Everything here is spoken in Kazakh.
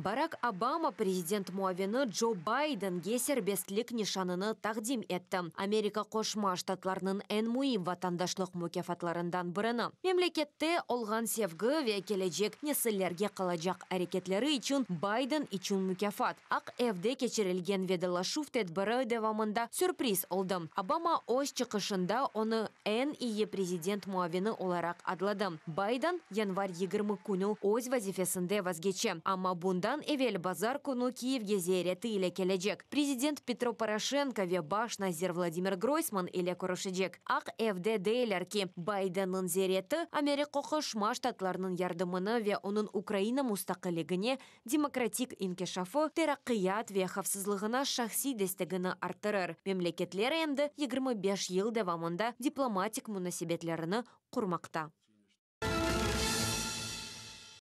Барак Обама президент муавины Джо Байден сербестлік нишаныны тақдим етті. Америка қошма штатларының ән муим ватандашлық мүкефатларындан біріні. Мемлекетте олған севгі ве келечек несілерге қалажақ әрекетлері үшін Байден үшін мүкефат. Ақ әвде кечерілген веделашу тедбірі девамында сюрприз олды. Обама ош чықышында оны ән ие президент муавины оларақ адлады. Байден январь 20 күні өз вазифесінде вазгече. Ама эвел базар күні Киевге зереті иле кележек. Президент Петро Порошенко ве баш Назир Владимир Гройсман иле көрішіжек. Ақ әвде дейлер ки Байденның зереті Америка қошма штатларының ярдымыны ве оның Украина мұстақылігіне демократик инкешафы терақият ве хавсызлығына шахси дестегіні арттырыр. Мемлекетлер енді 25 ел девамында дипломатик мұнасибетлеріні құрмақта.